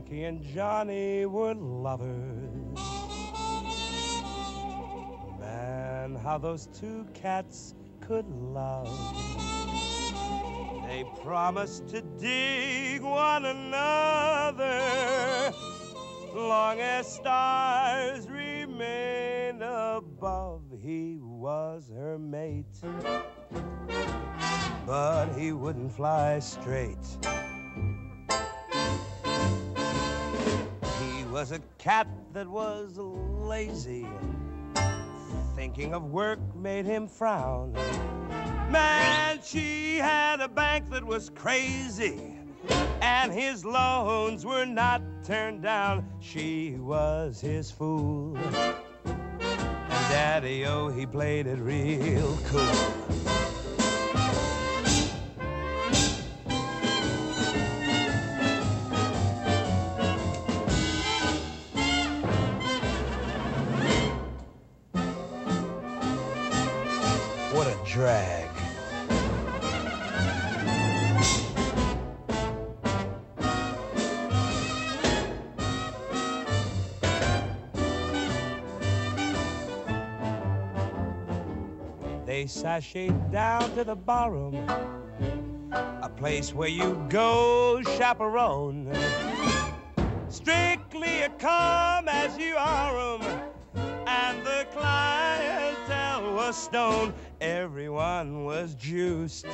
Frankie and Johnny were lovers. Man, how those two cats could love. They promised to dig one another long as stars remained above. He was her mate, but he wouldn't fly straight. Was a cat that was lazy. Thinking of work made him frown. Man, she had a bank that was crazy and his loans were not turned down. She was his fool. And Daddy oh, he played it real cool. Drag. They sashayed down to the barroom, a place where you go chaperone. Strictly a come as you are and the clientele was stone. Everyone was juiced,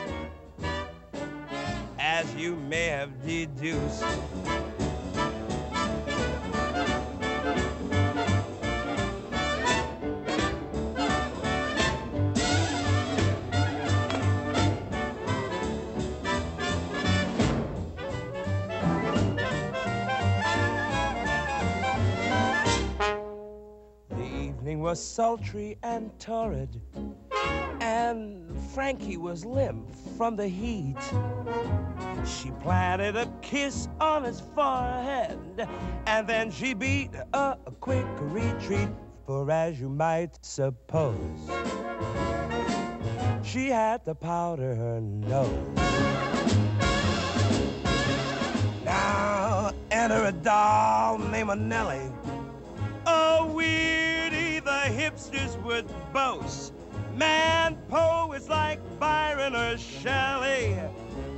as you may have deduced. The evening was sultry and torrid, and Frankie was limp from the heat. She planted a kiss on his forehead, and then she beat a, quick retreat. For as you might suppose, she had to powder her nose. Now enter a doll named Nellie. A weirdy the hipsters would boast. Man, poets like Byron or Shelley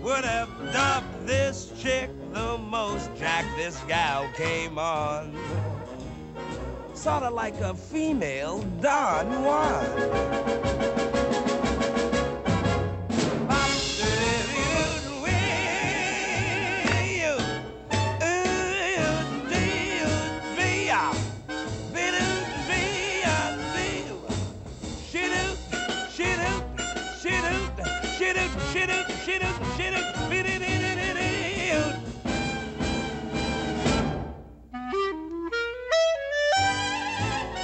would have dubbed this chick the most. Jack, this gal came on. Sorta like a female Don Juan.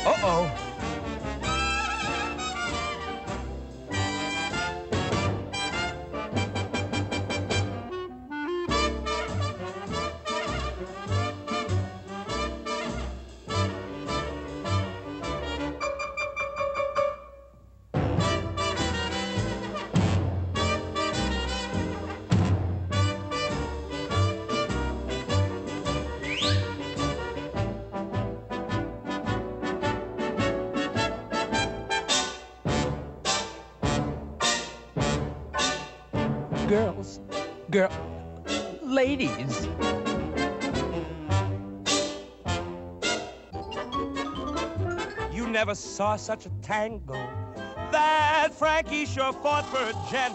Uh-oh. Girls, girl, ladies. You never saw such a tango. That Frankie sure fought for a gent.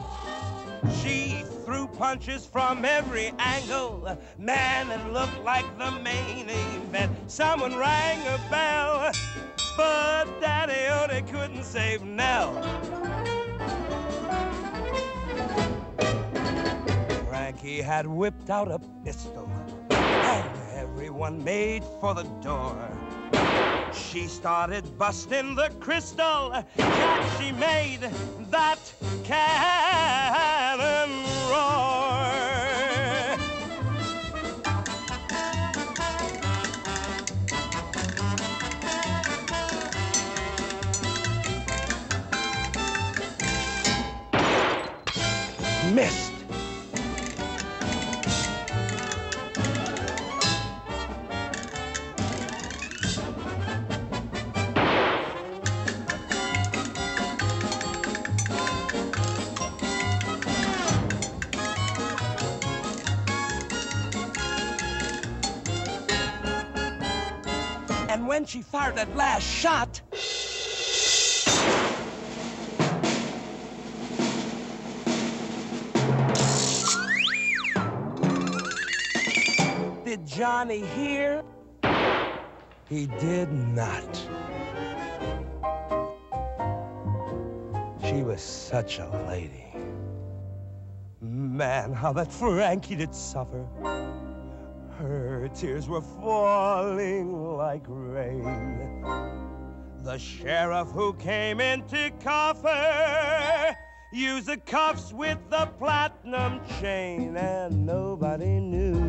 She threw punches from every angle. Man, it looked like the main event. Someone rang a bell, but Daddy Odie couldn't save Nell. Frankie had whipped out a pistol, and everyone made for the door. She started busting the crystal, and she made that cannon roar. Missed. And when she fired that last shot, did Johnny hear? He did not. She was such a lady. Man, how that Frankie did suffer. Her tears were falling like rain. The sheriff who came in to cuff her used the cuffs with the platinum chain, and nobody knew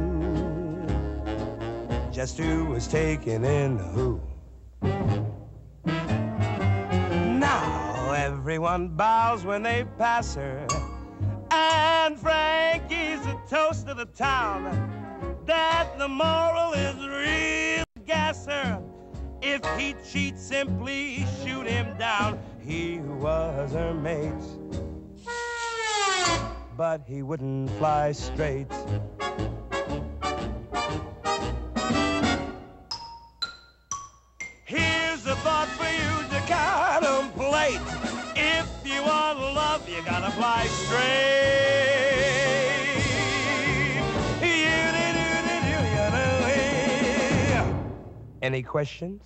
just who was taking in who. Now everyone bows when they pass her, and Frankie's the toast of the town. That the moral is real gasser. If he cheats, simply shoot him down. He was her mate, but he wouldn't fly straight. Here's a thought for you to contemplate. If you want love, you gotta fly straight. Any questions?